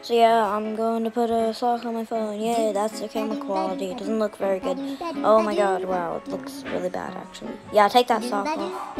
So yeah, I'm going to put a sock on my phone. Yeah, that's the camera quality. It doesn't look very good. Oh my god, wow, it looks really bad actually. Yeah, take that sock off.